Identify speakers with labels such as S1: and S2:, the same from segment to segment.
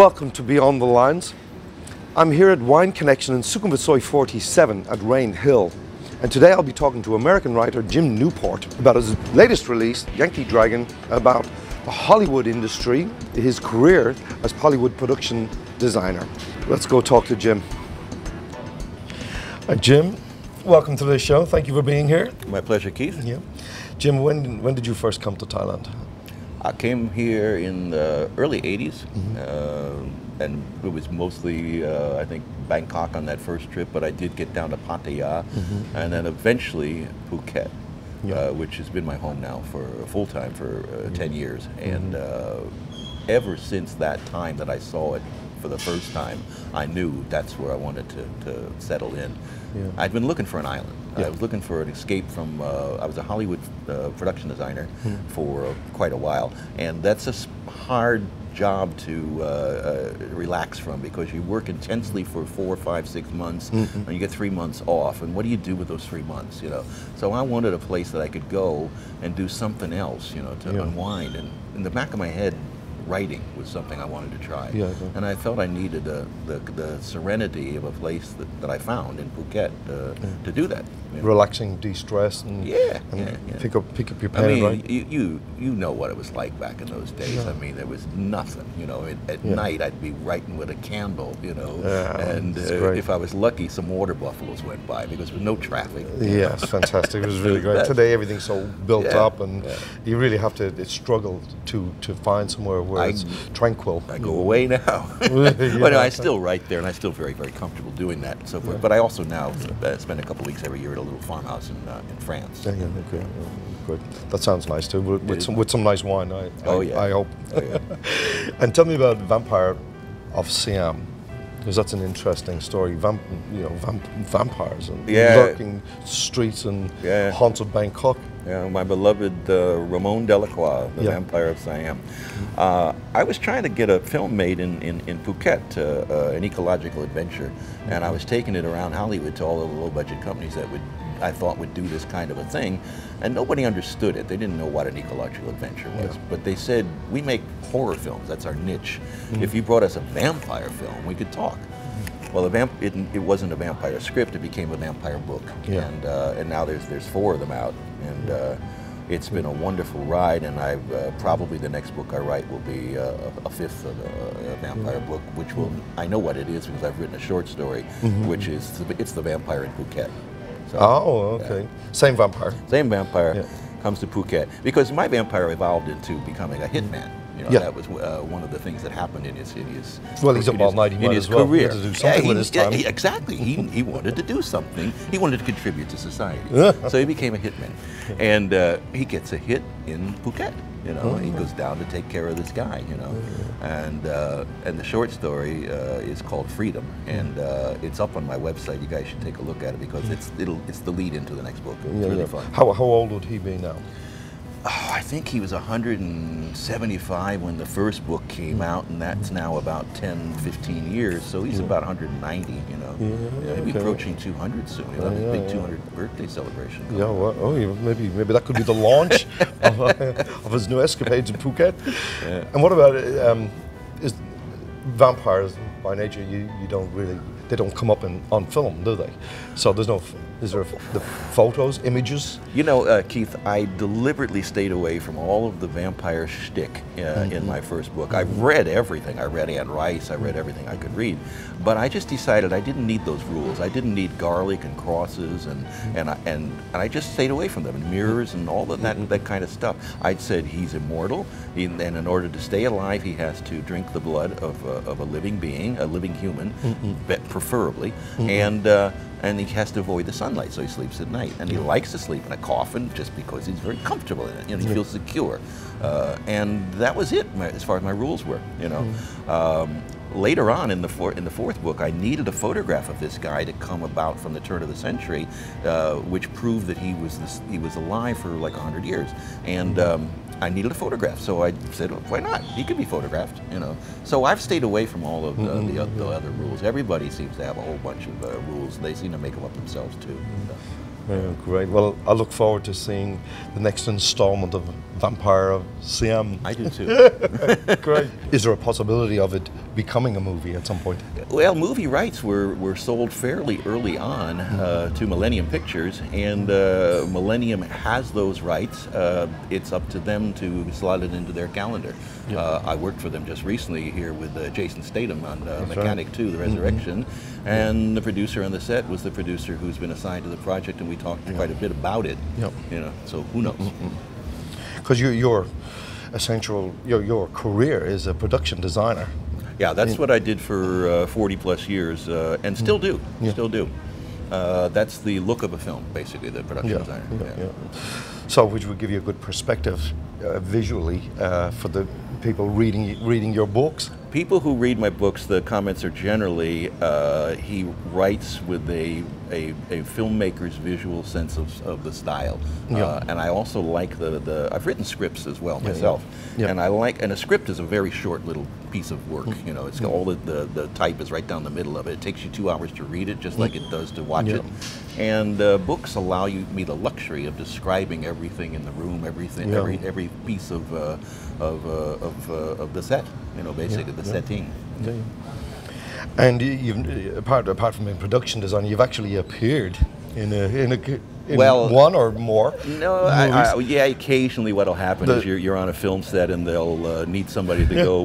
S1: Welcome to Beyond the Lines. I'm here at Wine Connection in Sukhumvit 47 at Rain Hill. And today I'll be talking to American writer Jim Newport about his latest release, Yankee Dragon, about the Hollywood industry, his career as Hollywood production designer. Let's go talk to Jim. Hi, Jim. Welcome to the show. Thank you for being here.
S2: My pleasure, Keith.
S1: Yeah. Jim, when, when did you first come to Thailand?
S2: I came here in the early 80s, mm-hmm. uh, and it was mostly, uh, I think, Bangkok on that first trip, but I did get down to Pattaya, mm-hmm. and then eventually Phuket, yeah. uh, which has been my home now for full time for uh, mm-hmm. 10 years. And uh, ever since that time that I saw it for the first time, I knew that's where I wanted to, to settle in. Yeah. I'd been looking for an island. Yeah. I was looking for an escape from, uh, I was a Hollywood uh, production designer hmm. for quite a while, and that's a hard job to uh, uh, relax from because you work intensely for four, five, six months, mm-hmm. and you get three months off. And what do you do with those three months? You know, so I wanted a place that I could go and do something else. You know, to yeah. unwind. And in the back of my head, writing was something I wanted to try. Yeah, And I felt I needed the, the serenity of a place that, that I found in Phuket uh, yeah. to do that.
S1: You know. Relaxing, de-stress, and,
S2: yeah,
S1: and
S2: yeah,
S1: yeah, pick up pick up your pen. I
S2: mean,
S1: right?
S2: you, you, you know what it was like back in those days. I mean, there was nothing. You know, at, at night I'd be writing with a candle. You know, and uh, if I was lucky, some water buffaloes went by because there was no traffic.
S1: Yes, fantastic. It was really great. Today everything's so built up, and you really have to struggle to to find somewhere where I, it's tranquil.
S2: I go away now. but no, I still write there, and I still very very comfortable doing that and so forth. But I also now uh, spend a couple weeks every year at a little farmhouse in, uh, in France.
S1: Yeah, yeah, okay. Good. That sounds nice too. With, with some with some nice wine, I,
S2: oh,
S1: I,
S2: yeah.
S1: I hope.
S2: Oh, yeah.
S1: and tell me about Vampire of Siam because that's an interesting story. Vamp, you know, vamp, vampires and yeah. lurking streets and yeah. haunted Bangkok.
S2: Yeah, my beloved uh, Ramon Delacroix, the yeah. Vampire of Siam. Uh, I was trying to get a film made in, in, in Phuket, uh, uh an ecological adventure, and I was taking it around Hollywood to all the low-budget companies that would I thought would do this kind of a thing, and nobody understood it. They didn't know what an ecological adventure was, yeah. but they said, we make horror films, that's our niche. Mm-hmm. If you brought us a vampire film, we could talk. Well, vamp- it, it, wasn't a vampire script; it became a vampire book, yeah. and uh, and now there's there's four of them out, and uh, it's been a wonderful ride. And I uh, probably the next book I write will be uh, a fifth of a, a vampire book, which will I know what it is because I've written a short story, mm-hmm. which is it's the vampire in Phuket.
S1: So, oh, okay. Yeah. Same vampire.
S2: Same vampire yeah. comes to Phuket because my vampire evolved into becoming a hitman. You know, yeah. that was uh, one of the things that happened in his in his
S1: well, he's about ninety in his well.
S2: career.
S1: to do something yeah, with his time.
S2: He, exactly. he, he wanted to do something. He wanted to contribute to society. so he became a hitman, and uh, he gets a hit in Phuket. You know, he goes down to take care of this guy. You know, and uh, and the short story uh, is called Freedom, and uh, it's up on my website. You guys should take a look at it because it's it'll it's the lead into the next book. It's really fun.
S1: How how old would he be now?
S2: Oh, I think he was 175 when the first book came out, and that's now about 10, 15 years. So he's yeah. about 190, you know. Yeah, maybe okay. approaching 200 soon. He'll have his big 200 birthday celebration.
S1: Yeah, well, oh, maybe maybe that could be the launch of, uh, of, his new escapades in Phuket. Yeah. And what about um, is vampires by nature? You you don't really they don't come up in, on film, do they? So there's no, is there the photos, images?
S2: You know, uh, Keith, I deliberately stayed away from all of the vampire shtick uh, mm-hmm. in my first book. I read everything. I read Anne Rice. I read everything I could read, but I just decided I didn't need those rules. I didn't need garlic and crosses, and mm-hmm. and I, and and I just stayed away from them and mirrors and all of that mm-hmm. that kind of stuff. I'd said he's immortal, and in order to stay alive, he has to drink the blood of a, of a living being, a living human, mm-hmm preferably, mm-hmm. and uh, and he has to avoid the sunlight, so he sleeps at night. And he likes to sleep in a coffin just because he's very comfortable in it. You know, he yeah. feels secure. Uh, and that was it as far as my rules were. You know. Mm-hmm. Um, later on in the, for, in the fourth book, I needed a photograph of this guy to come about from the turn of the century, uh, which proved that he was this, he was alive for like hundred years, and mm-hmm. um, I needed a photograph. So I said, well, why not? He could be photographed, you know. So I've stayed away from all of the, mm-hmm. the, the other rules. Everybody seems to have a whole bunch of uh, rules. They seem to make them up themselves too.
S1: Mm-hmm. Yeah, great. Well, I look forward to seeing the next installment of Vampire of Siam.
S2: I do too.
S1: great. Is there a possibility of it becoming a movie at some point?
S2: Well, movie rights were, were sold fairly early on uh, to Millennium Pictures, and uh, Millennium has those rights. Uh, it's up to them to slot it into their calendar. Uh, I worked for them just recently here with uh, Jason Statham on uh,
S1: right.
S2: Mechanic 2, The Resurrection, and the producer on the set was the producer who's been assigned to the project, and we talked quite a bit about it.
S1: Yep.
S2: You know, so who knows?
S1: Because you, your essential, your, your career is a production designer.
S2: Yeah, that's what I did for uh, 40 plus years, uh, and still do.
S1: Yeah.
S2: Still do. Uh, that's the look of a film, basically, the production designer.
S1: yeah, yeah. So, which would give you a good perspective uh, visually uh, for the people reading reading your books.
S2: People who read my books, the comments are generally uh, he writes with a, a, a filmmaker's visual sense of, of the style.
S1: Yeah.
S2: Uh, and I also like the, the, I've written scripts as well
S1: Yeah,
S2: myself.
S1: Yeah.
S2: And I like, and a script is a very short little piece of work.
S1: Mm.
S2: You know, it's got all the, the, the type is right down the middle of it. It takes you two hours to read it, just like it does to watch it. And uh, books allow you me the luxury of describing everything in the room, everything, every every piece of uh, of uh, of, uh, of the set. You know, basically the setting.
S1: Yeah, yeah. And you- you've apart apart from in production design, you've actually appeared in a in a in
S2: Well-
S1: one or more.
S2: No, I, I, yeah. Occasionally, what'll happen
S1: The-
S2: is you're, you're on a film set and they'll uh, need somebody to go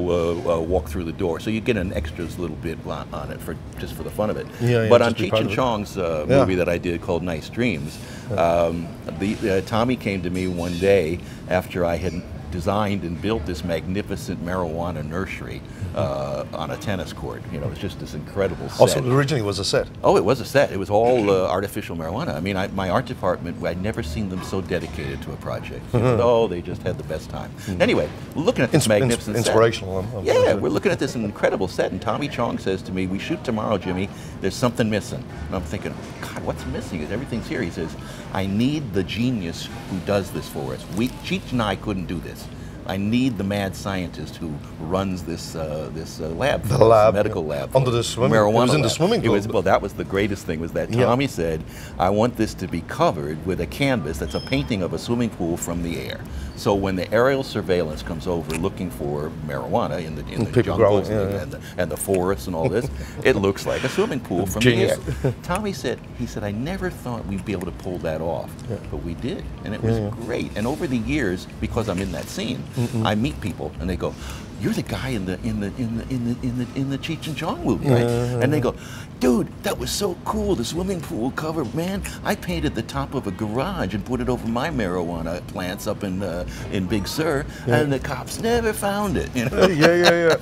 S2: uh, uh, walk through the door, so you get an extras little bit on, it for just for the fun of it.
S1: Yeah, yeah,
S2: but on Cheech and. Chong's uh,
S1: Yeah.
S2: movie that I did called Nice Dreams, um, the uh, Tommy came to me one day after I had designed and built this magnificent marijuana nursery uh, on a tennis court. You know, it's just this incredible set.
S1: Also, originally was a set.
S2: Oh, it was a set. It was all uh, artificial marijuana. I mean, I, my art department, I'd never seen them so dedicated to a project. You know, oh, they just had the best time. Anyway, we're looking at this
S1: Mm-hmm. Ins- ins-
S2: magnificent set.
S1: inspirational. I'm- I'm
S2: Yeah,
S1: sure.
S2: we're looking at this incredible set, and Tommy Chong says to me, "We shoot tomorrow, Jimmy. There's something missing." And I'm thinking, God, what's missing? Is everything's here? He says, "I need the genius who does this for us. We, Cheech and I couldn't do this." I need the mad scientist who runs this uh, this uh, lab,
S1: The lab,
S2: medical
S1: yeah.
S2: lab,
S1: Under the swimming- it
S2: marijuana
S1: was in the
S2: lab.
S1: swimming
S2: It was-
S1: pool.
S2: well, that was the greatest thing was that
S1: Yeah.
S2: Tommy said, "I want this to be covered with a canvas that's a painting of a swimming pool from the air. So when the aerial surveillance comes over looking for marijuana in the in the
S1: People
S2: jungles
S1: growing,
S2: and, the,
S1: yeah, yeah.
S2: and, the, and the forests and all this, it looks like a swimming pool from
S1: Genius.
S2: the air." Tommy said, "He said I never thought we'd be able to pull that off,
S1: Yeah.
S2: but we did, and it was
S1: Yeah, yeah.
S2: great. And over the years, because I'm in that scene, I meet people and they go." You're the guy in the in the in the in the in the in the Cheech and Chong movie, right? And they go, dude, that was so cool. The swimming pool cover, man. I painted the top of a garage and put it over my marijuana plants up in uh, in Big Sur, and the cops never found it. You know?
S1: yeah, yeah, yeah.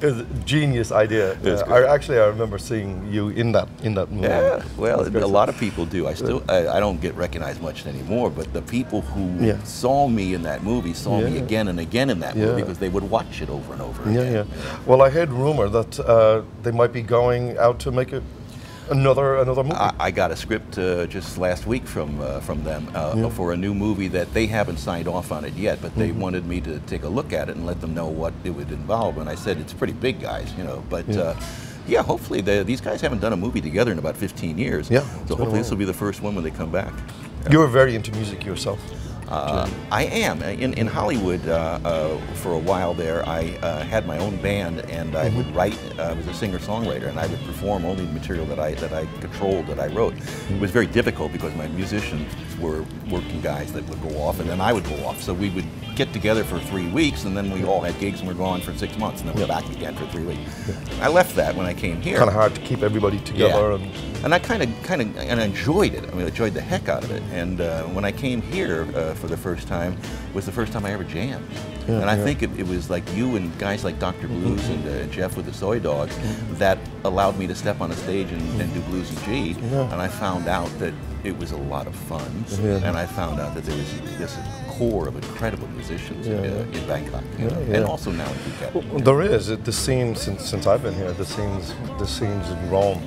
S1: It was a genius idea. Uh. I, actually, I remember seeing you in that in that movie.
S2: Yeah, well, a lot of people do. I still, I, I don't get recognized much anymore, but the people who
S1: Yeah.
S2: saw me in that movie saw me again and again in that
S1: Yeah.
S2: movie because they would watch it over and over
S1: Yeah,
S2: again.
S1: yeah. Well, I heard rumor that uh, they might be going out to make a, another another movie.
S2: I, I got a script uh, just last week from uh, from them uh, for a new movie that they haven't signed off on it yet, but they wanted me to take a look at it and let them know what it would involve. And I said it's pretty big, guys, you know. But
S1: Yeah.
S2: uh, yeah, hopefully they, these guys haven't done a movie together in about 15 years.
S1: Yeah,
S2: So hopefully this will be the first one when they come back.
S1: You're very into music yourself.
S2: Uh, I am in in Hollywood. Uh, uh, for a while there, I uh, had my own band, and I would write. Uh, I was a singer-songwriter, and I would perform only the material that I that I controlled, that I wrote. It was very difficult because my musicians were working guys that would go off, and then I would go off. So we would get together for three weeks, and then we all had gigs, and we're gone for six months, and then we're back again for three weeks. I left that when I came here.
S1: Kind of hard to keep everybody together.
S2: Yeah.
S1: And
S2: And I kind of, kind of, and I enjoyed it. I mean, I enjoyed the heck out of it. And uh, when I came here uh, for the first time, was the first time I ever jammed.
S1: Yeah,
S2: and I
S1: yeah.
S2: think it, it was like you and guys like Dr. Blues and uh, Jeff with the Soy Dogs that allowed me to step on a stage and, and do Bluesy G.
S1: Yeah.
S2: And I found out that it was a lot of fun.
S1: Yeah.
S2: And I found out that there was this core of incredible musicians
S1: Yeah,
S2: uh,
S1: yeah.
S2: in Bangkok, you know,
S1: yeah.
S2: and also now in Phuket.
S1: Well, there is it, the scene since since I've been here. The scenes the scenes in Rome,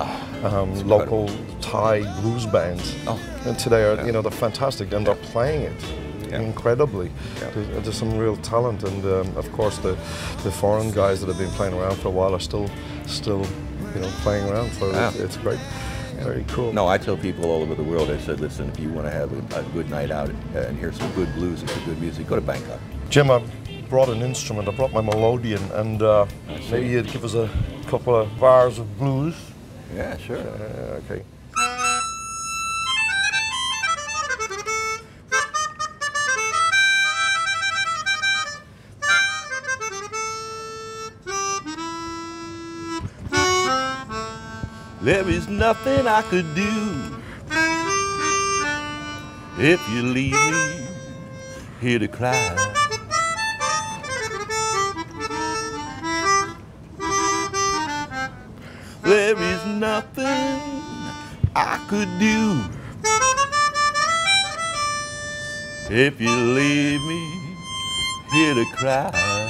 S1: um, local Thai blues bands,
S2: Oh.
S1: and today are you know they're fantastic and they're playing it incredibly. There's, there's some real talent, and um, of course the the foreign guys that have been playing around for a while are still still you know playing around. So it's, it's great, very cool.
S2: No, I tell people all over the world, I said, listen, if you want to have a, a good night out and hear some good blues and some good music, go to Bangkok.
S1: Jim, I brought an instrument. I brought my melodeon, and uh, maybe you'd give us a couple of bars of blues.
S2: Yeah, sure.
S1: Uh, okay.
S2: There is nothing I could do if you leave me here to cry. There is nothing I could do if you leave me here to cry.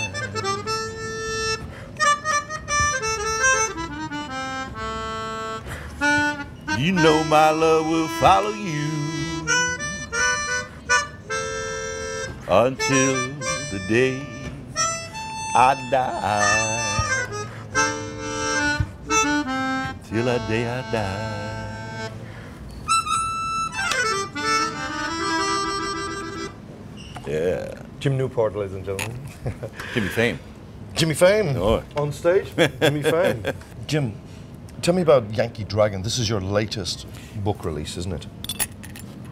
S2: You know my love will follow you until the day I die. Till the day I die. Yeah.
S1: Jim Newport, ladies and gentlemen.
S2: Jimmy Fame.
S1: Jimmy Fame
S2: Oh.
S1: on stage. Jimmy Fame. Jim, tell me about Yankee Dragon. This is your latest book release, isn't it?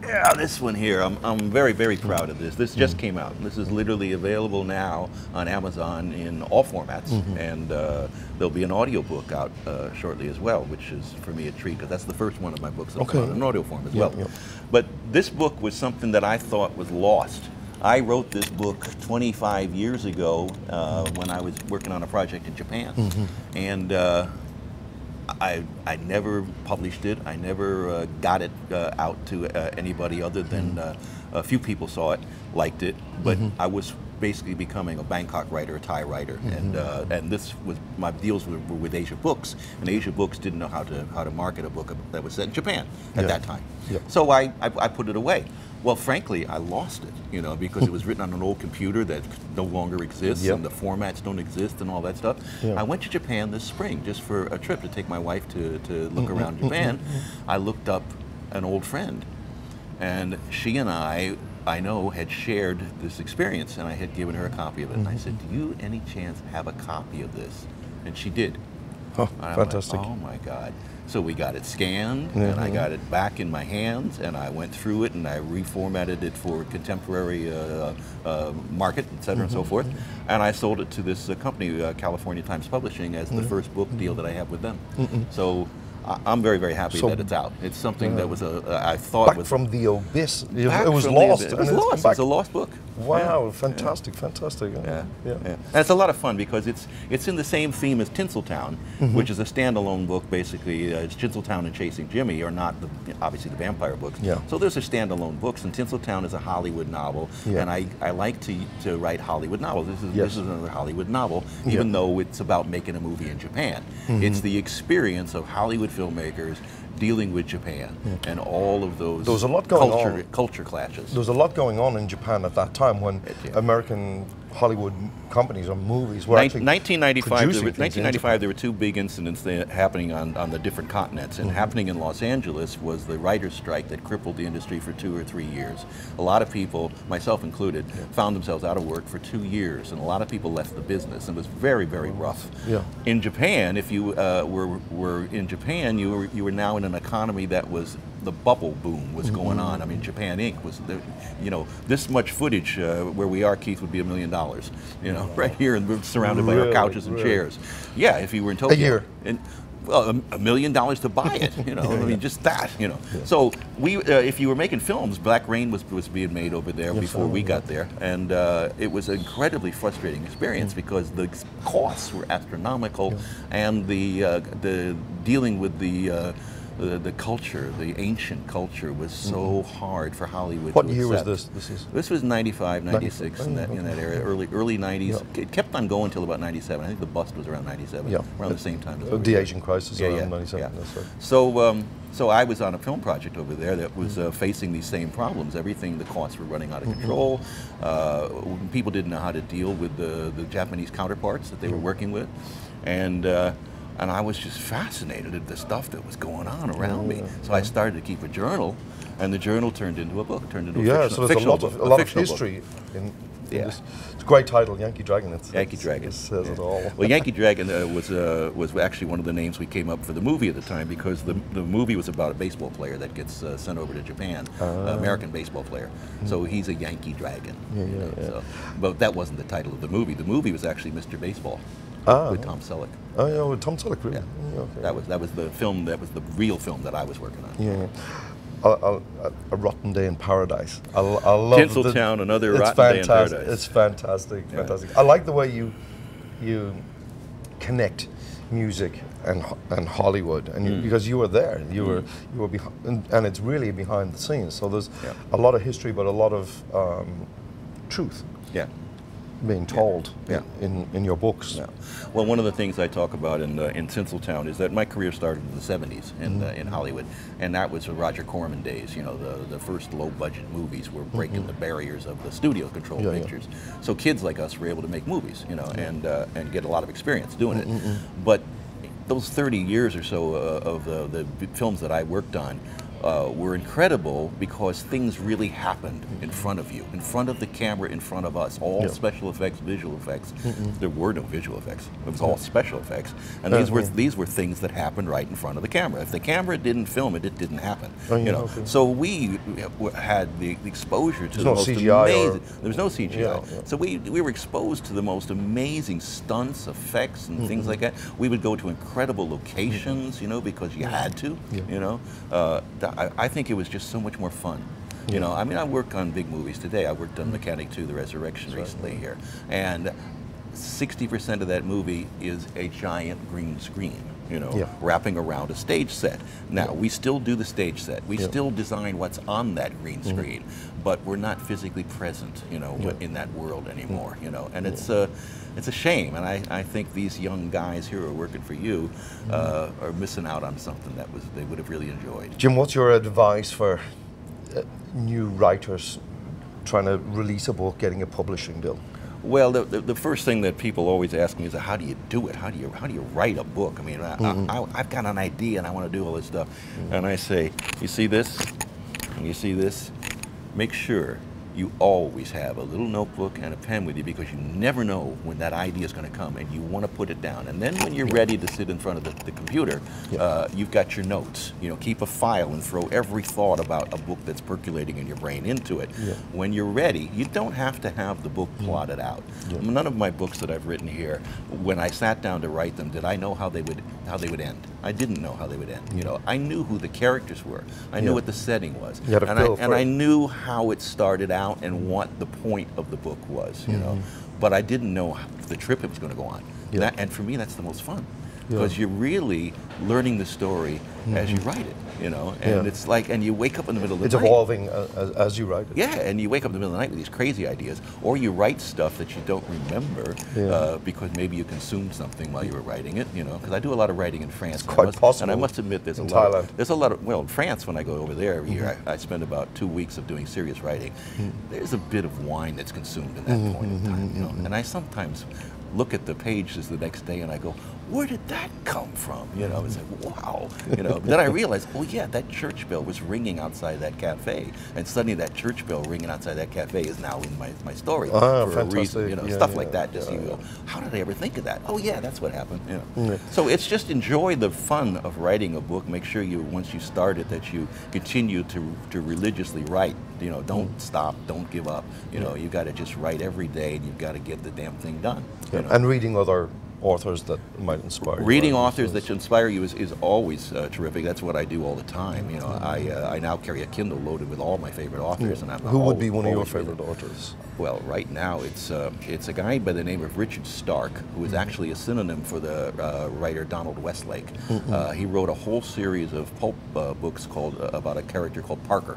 S2: Yeah, this one here, I'm, I'm very, very proud of this. This just came out. This is literally available now on Amazon in all formats. And uh, there'll be an audiobook out uh, shortly as well, which is for me a treat because that's the first one of my books that's
S1: Okay.
S2: out in audio form as
S1: Yeah,
S2: well.
S1: yeah.
S2: But this book was something that I thought was lost. I wrote this book 25 years ago uh, when I was working on a project in Japan. And uh, I, I never published it. I never uh, got it uh, out to uh, anybody other than uh, a few people saw it, liked it. But I was basically becoming a Bangkok writer, a Thai writer, and uh, and this was my deals were, were with Asia Books, and Asia Books didn't know how to how to market a book that was set in Japan at
S1: Yeah.
S2: that time.
S1: Yep.
S2: So I, I I put it away. Well, frankly, I lost it, you know, because it was written on an old computer that no longer exists,
S1: Yep.
S2: and the formats don't exist, and all that stuff.
S1: Yeah.
S2: I went to Japan this spring just for a trip to take my wife to, to look
S1: Mm-hmm,
S2: around Japan. I looked up an old friend, and she and I, I know, had shared this experience, and I had given her a copy of it. And I said,
S1: Mm-hmm.
S2: "Do you, any chance, have a copy of this?" And she did.
S1: Oh,
S2: And I'm like,
S1: fantastic.
S2: oh my God. So we got it scanned and I
S1: Mhm.
S2: got it back in my hands and I went through it and I reformatted it for contemporary uh, uh, market, et cetera, and so
S1: Mm-hmm.
S2: forth. And I sold it to this uh, company, uh, California Times Publishing, as
S1: Mm-hmm.
S2: the first book deal that I have with them. So I'm very, very happy
S1: So-
S2: that it's out. It's something that was a, I thought
S1: Back
S2: was
S1: from the abyss. It,
S2: back
S1: it was lost.
S2: abyss. It was lost.
S1: back.
S2: It's a lost book.
S1: Wow,
S2: Yeah.
S1: fantastic, fantastic.
S2: Yeah,
S1: yeah.
S2: yeah. And it's a lot of fun because it's it's in the same theme as Tinseltown,
S1: Mm-hmm.
S2: which is a standalone book. Basically, uh, it's Tinseltown and Chasing Jimi are not the, obviously the vampire books.
S1: Yeah.
S2: So there's a standalone books, and Tinseltown is a Hollywood novel,
S1: Yeah.
S2: and I, I like to to write Hollywood novels. This is
S1: Yes.
S2: this is another Hollywood novel,
S1: Yeah.
S2: even though it's about making a movie in Japan.
S1: Mm-hmm.
S2: It's the experience of Hollywood filmmakers dealing with Japan and all of those
S1: There was a lot going
S2: culture
S1: on.
S2: culture clashes.
S1: There was a lot going on in Japan at that time when
S2: yeah.
S1: American Hollywood companies or movies were
S2: Nin-
S1: actually
S2: 1995, there were, 1995, there were two big incidents that happening on, on the different continents.
S1: Mm-hmm.
S2: And happening in Los Angeles was the writer's strike that crippled the industry for two or three years. A lot of people, myself included, found themselves out of work for two years, and a lot of people left the business. It was very, very rough.
S1: Yeah.
S2: In Japan, if you uh, were, were in Japan, you were, you were now in an economy that was the bubble boom was going
S1: Mm-hmm.
S2: on. I mean, Japan Inc. was, the, you know, this much footage uh, where we are, Keith, would be a million dollars. You know, right here, and we're surrounded by our couches and
S1: really?
S2: chairs. Yeah, if you were in Tokyo.
S1: A year?
S2: And, well, a, million dollars to buy it. You know, I mean, just that. You know. So we, uh, if you were making films, Black Rain was was being made over there
S1: Yes,
S2: before
S1: I
S2: we got there, and uh, it was an incredibly frustrating
S1: Mm.
S2: experience because the costs were astronomical, and the uh, the dealing with the. The, the culture, the ancient culture, was so hard for Hollywood.
S1: Mm-hmm. What year was this? This is
S2: This was 95, 96, in that, in that area, early early 90s.
S1: Yeah.
S2: It kept on going until about 97. I think the bust was around 97,
S1: Yeah.
S2: around the same time. as
S1: the. Asian crisis
S2: Yeah,
S1: around
S2: yeah,
S1: 97.
S2: yeah.
S1: That's right.
S2: So, um, so I was on a film project over there that was
S1: Mm-hmm.
S2: uh, facing these same problems. Everything, the costs were running out of control. Uh, people didn't know how to deal with the, the Japanese counterparts that they were working with, and. Uh, and I was just fascinated at the stuff that was going on around me. So I started to keep a journal, and the journal turned into a book, turned into a
S1: Yeah,
S2: fictional,
S1: so there's a lot of
S2: book,
S1: a lot of
S2: fictional book.
S1: history in
S2: Yeah.
S1: It's, it's a great title, Yankee Dragon. It's,
S2: Yankee
S1: it's-
S2: Dragon
S1: It says
S2: Yeah.
S1: it all.
S2: Well, Yankee Dragon uh, was uh, was actually one of the names we came up for the movie at the time because the the movie was about a baseball player that gets uh, sent over to Japan, uh, American baseball player. So he's a Yankee Dragon.
S1: Ah. Yeah,
S2: you
S1: yeah,
S2: know,
S1: yeah.
S2: So, but that wasn't the title of the movie. The movie was actually Mr. Baseball
S1: Ah.
S2: with Tom Selleck.
S1: Oh, yeah, with Tom Selleck, really?
S2: Yeah.
S1: Yeah, okay.
S2: That was that was the film. That was the real film that I was working on.
S1: Yeah. A, a, a- rotten day in paradise. I love
S2: Tinseltown,
S1: the,
S2: another rotten day in paradise.
S1: It's fantastic,
S2: Yeah.
S1: fantastic. I like the way you you connect music and and Hollywood, and
S2: Mm.
S1: because you were there, you were you were behind, and, and it's really behind the scenes. So there's
S2: Yeah.
S1: a lot of history, but a lot of um, truth
S2: Yeah.
S1: Being told
S2: Yeah.
S1: in, in your books.
S2: Yeah. Well, one of the things I talk about in uh, in Tinseltown is that my career started in the '70s in
S1: Mm-hmm.
S2: uh, in Hollywood, and that was the Roger Corman days. You know, the the first low budget movies were breaking the barriers of the studio controlled
S1: Mm-hmm. Yeah, yeah.
S2: pictures. So kids like us were able to make movies, you know, and uh, and get a lot of experience doing it.
S1: Mm-hmm.
S2: But those 30 years or so uh, of the, the films that I worked on uh, were incredible because things really happened in front of you, in front of the camera, in front of us. All
S1: Yeah.
S2: special effects, visual effects. There were no visual effects. It was all special effects, and
S1: Uh,
S2: these were
S1: yeah.
S2: these were things that happened right in front of the camera. If the camera didn't film it, it didn't happen.
S1: Oh, yeah,
S2: you know.
S1: okay.
S2: So we had the, exposure to
S1: There's
S2: the
S1: no
S2: most
S1: CGI or-
S2: amazing. There was no CGI. So we, we were exposed to the most amazing stunts, effects, and things
S1: Mm-hmm.
S2: like that. We would go to incredible locations, you know, because you had to, you know. Uh, I, I think it was just so much more fun. You know, I mean, I work on big movies today. I worked on mm-hmm. Mechanic 2, The Resurrection recently here. And 60% of that movie is a giant green screen, you know,
S1: Yeah.
S2: wrapping around a stage set. Now, we still do the stage set. We
S1: Yeah. Mm-hmm.
S2: still design what's on that green screen, but we're not physically present, you know,
S1: Yeah.
S2: in that world anymore,
S1: Mm-hmm.
S2: you know. And it's a, it's a shame. And I, I think these young guys here who are working for you
S1: Mm-hmm.
S2: uh, are missing out on something that was they would have really enjoyed.
S1: Jim, what's your advice for uh, new writers trying to release a book, getting a publishing deal?
S2: Well, the, the, the first thing that people always ask me is, how do you do it? How do you how do you write a book? I mean, I,
S1: Mm-hmm.
S2: I, I've got an idea and I want to do all this stuff, and I say, you see this, and you see this, make sure you always have a little notebook and a pen with you because you never know when that idea is going to come, and you want to put it down. And then when you're ready to sit in front of the, the computer,
S1: Yeah.
S2: uh, you've got your notes. You know, keep a file and throw every thought about a book that's percolating in your brain into it.
S1: Yeah.
S2: When you're ready, you don't have to have the book plotted out.
S1: Yeah.
S2: None of my books that I've written here, when I sat down to write them, did I know how they would how they would end. I didn't know how they would end. You know, I knew who the characters were. I knew
S1: Yeah.
S2: what the setting was.
S1: You had a
S2: and I, and I knew how it started out and what the point of the book was, you know. But I didn't know the trip it was going to go on.
S1: Mm-hmm. Yeah.
S2: That, and for me, that's the most fun.
S1: Yeah. Mm-hmm.
S2: Because you're really learning the story as you write it, you know. And
S1: Yeah.
S2: it's like, and you wake up in the middle of the
S1: It's
S2: night.
S1: evolving uh, as, as you write it.
S2: Yeah, and you wake up in the middle of the night with these crazy ideas, or you write stuff that you don't remember
S1: Yeah.
S2: uh, because maybe you consumed something while you were writing it. You know, because I do a lot of writing in France. and I
S1: quite
S2: must-
S1: possible
S2: And I must admit, there's a lot.
S1: Thailand.
S2: Of, there's a lot of well, in France when I go over there every year,
S1: Mm-hmm.
S2: I, I spend about two weeks of doing serious writing.
S1: Mm.
S2: There's a bit of wine that's consumed in that
S1: Mm-hmm,
S2: point in time. You know, and I sometimes look at the pages the next day and I go, where did that come from? You know, it's like, wow. You know, then I realized, oh yeah, that church bell was ringing outside that cafe, and suddenly that church bell ringing outside that cafe is now in my, my story
S1: Ah,
S2: for a reason.
S1: fantastic.
S2: You know,
S1: Yeah,
S2: stuff
S1: yeah,
S2: like that. Just you go, how did I ever think of that? Oh yeah, that's what happened. You know.
S1: Yeah.
S2: So it's just enjoy the fun of writing a book. Make sure you once you start it that you continue to to religiously write. You know, don't
S1: Mm.
S2: stop, don't give up. You know, you got to just write every day, and you've got to get the damn thing done. you know.
S1: And reading other authors that might inspire you.
S2: Reading authors that inspire you is, is always uh, terrific. That's what I do all the time. You know, I uh, I now carry a Kindle loaded with all my favorite authors, and I'm
S1: Who would be one of your favorite authors?
S2: Well, right now it's uh, it's a guy by the name of Richard Stark, who is actually a synonym for the uh, writer Donald Westlake. Uh, he wrote a whole series of pulp uh, books called uh, about a character called Parker,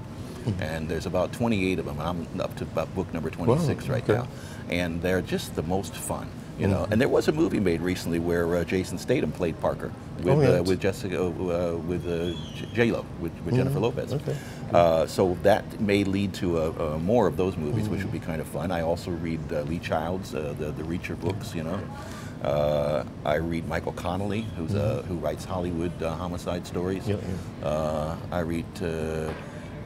S2: and there's about 28 of them. and I'm up to about book number 26 right
S1: okay.
S2: now, and they're just the most fun. You know, and there was a movie made recently where uh, Jason Statham played Parker with
S1: Oh, yeah.
S2: uh, with Jessica uh, with uh, J Lo with, with Jennifer Lopez.
S1: Okay.
S2: Uh, so that may lead to uh, uh, more of those movies, which would
S1: Mm.
S2: be kind of fun. I also read uh, Lee Child's uh, the the Reacher books. You know, uh, I read Michael Connolly, who's uh, who writes Hollywood uh, homicide stories.
S1: Mm-hmm. Yeah,
S2: Uh, I read uh,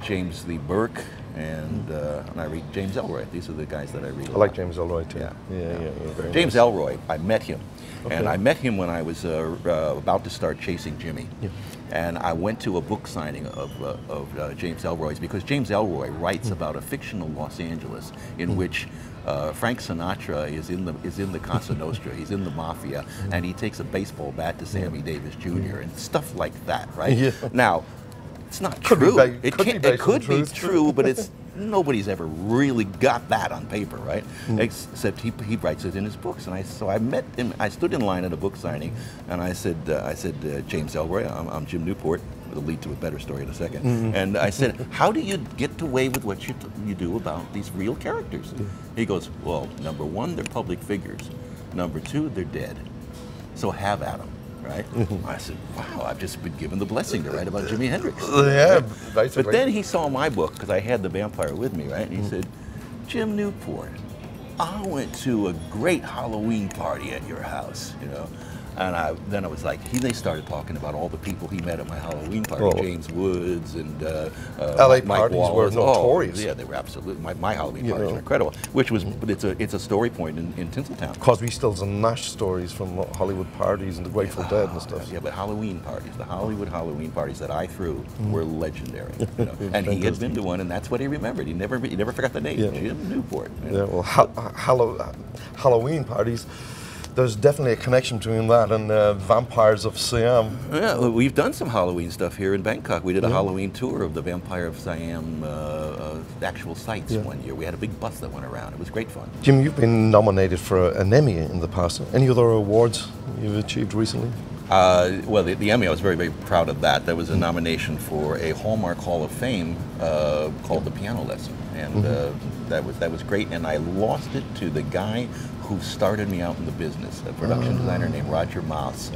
S2: James Lee Burke and, uh, and I read James Ellroy. These are the guys that I read.
S1: I like. James Ellroy too.
S2: Yeah.
S1: yeah, yeah. yeah,
S2: James
S1: nice.
S2: Ellroy, I met him. And I met him when I was uh, uh, about to start chasing Jimi.
S1: Yeah.
S2: And I went to a book signing of, uh, of uh, James Ellroy's because James Ellroy
S1: Hmm.
S2: writes about a fictional Los Angeles in which uh, Frank Sinatra is in the is in the Casa Nostra. He's in the mafia,
S1: Hmm.
S2: and he takes a baseball bat to Sammy Davis Jr. and stuff like that, right?
S1: Yeah.
S2: Now, it's not
S1: Could be
S2: true.
S1: ba-
S2: it
S1: could be
S2: it could be true, but it's nobody's ever really got that on paper, right?
S1: Hmm.
S2: Except he, he writes it in his books, and I so I met him. I stood in line at a book signing, and I said uh, I said uh, James Ellroy, I'm, I'm Jim Newport. It'll lead to a better story in a 2nd
S1: Mm-hmm.
S2: And I said, how do you get away with what you you do about these real characters? He goes, well, number one, they're public figures. Number two, they're dead. So have at 'em, right?
S1: Mm-hmm.
S2: I said, wow, I've just been given the blessing to write about Jimi Hendrix.
S1: Yeah, basically.
S2: But then he saw my book because I had the vampire with me, right? And he said, Jim Newport, I went to a great Halloween party at your house, you know. And I, then I was like, he, they started talking about all the people he met at my Halloween party,
S1: Oh.
S2: James Woods and uh, uh,
S1: LA
S2: Mike
S1: parties were
S2: Wallace.
S1: notorious.
S2: Oh, yeah, they were absolutely. My, my Halloween
S1: You
S2: parties
S1: know.
S2: are incredible. Which was, but it's a it's a story point in, in Tinseltown.
S1: Crosby, Stills, and Nash stories from Hollywood parties and the Grateful Dead and stuff.
S2: Yeah, but Halloween parties, the Hollywood Halloween parties that I threw were legendary. You know? and he had been to one, and that's what he remembered. He never he never forgot the name,
S1: Yeah.
S2: Jim Newport. you
S1: Yeah, well, ha- Hallow- Halloween parties. There's definitely a connection between that and uh, Vampires of Siam.
S2: Yeah, we've done some Halloween stuff here in Bangkok. We did a Halloween tour of the Vampire of Siam uh, uh, actual sites
S1: Yeah.
S2: one year. We had a big bus that went around. It was great fun.
S1: Jim, you've been nominated for an Emmy in the past. Any other awards you've achieved recently?
S2: Uh, well, the, the Emmy, I was very, very proud of that. There was a nomination for a Hallmark Hall of Fame uh, called The Piano Lesson, and uh, that was that was great. And I lost it to the guy who started me out in the business, a production designer named Roger Maus.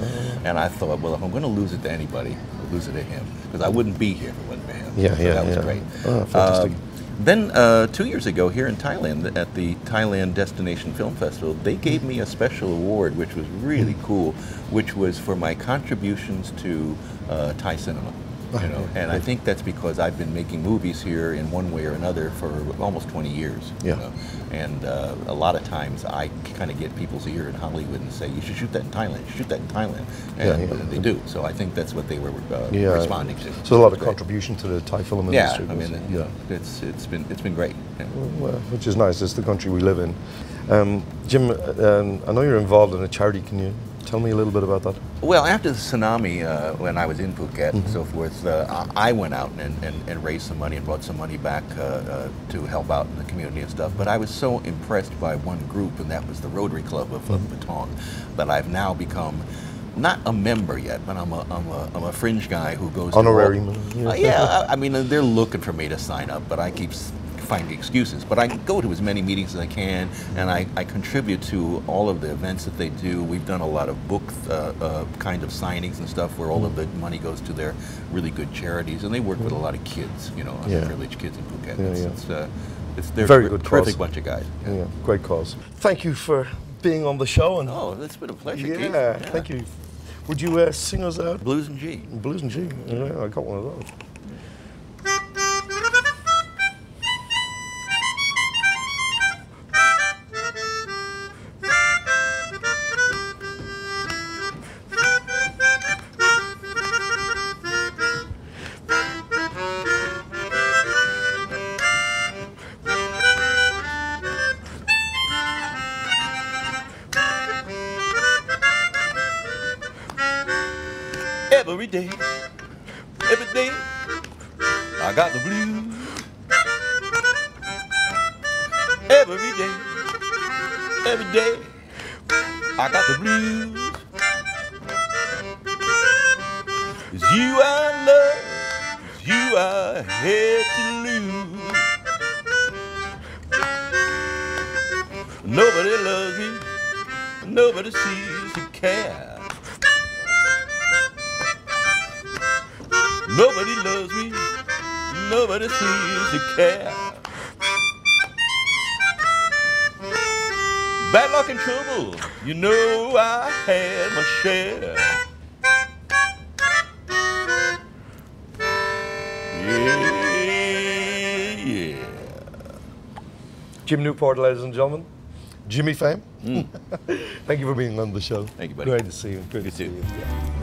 S2: And I thought, well, if I'm going to lose it to anybody, I'll lose it to him because I wouldn't be here if it wasn't for him.
S1: Yeah,
S2: So
S1: yeah,
S2: that was
S1: yeah.
S2: great.
S1: Oh, fantastic.
S2: Um, then uh, two years ago, here in Thailand, at the Thailand Destination Film Festival, they gave me a special award, which was really cool, which was for my contributions to uh, Thai cinema. You know, and I think that's because I've been making movies here in one way or another for almost 20 years. you
S1: Yeah.
S2: know. And uh, a lot of times I kind of get people's ear in Hollywood and say, you should shoot that in Thailand, shoot that in Thailand.
S1: Yeah,
S2: And
S1: yeah.
S2: uh, they do. So I think that's what they were uh,
S1: Yeah.
S2: responding to.
S1: So a lot of
S2: Great.
S1: contribution to the Thai film industry. Yeah.
S2: I mean, yeah, it's it's been it's been great. Yeah.
S1: Well, which is nice. It's the country we live in. Um, Jim, uh, um, I know you're involved in a charity. Can you tell me a little bit about that?
S2: Well, after the tsunami, uh, when I was in Phuket and so forth, uh, I went out and, and, and raised some money and brought some money back uh, uh, to help out in the community and stuff. But I was so impressed by one group, and that was the Rotary Club of, of Patong, that I've now become not a member yet, but I'm a, I'm a, I'm a fringe guy who goes to
S1: Honorary member, yeah.
S2: Uh, yeah, I, I mean, they're looking for me to sign up, but I keep finding excuses. But I go to as many meetings as I can, and I, I contribute to all of the events that they do. We've done a lot of book uh, uh, kind of signings and stuff where all of the money goes to their really good charities, and they work with a lot of kids, you know,
S1: Yeah.
S2: underprivileged kids in Phuket.
S1: Yeah,
S2: it's,
S1: yeah.
S2: It's, uh, it's they're
S1: Very
S2: a
S1: good
S2: terrific
S1: cause.
S2: bunch of guys.
S1: Yeah, great cause. Thank you for being on the show. And
S2: Oh, it's been a pleasure.
S1: yeah,
S2: Keith.
S1: thank you. Would you uh, sing us out?
S2: Blues and G.
S1: Blues and G. Yeah, I got one of those.
S2: Every day, every day, I got the blues. It's you I love, it's you I had to lose. Nobody loves me, nobody seems to care. Nobody loves me, nobody seems to care. Bad luck and trouble, you know I had my share. Yeah, yeah.
S1: Jim Newport, ladies and gentlemen. Jimmy Fame. Mm. Thank you for being on the show.
S2: Thank you, buddy.
S1: Great to see you.
S2: You
S1: to see you. Yeah.